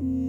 Mm.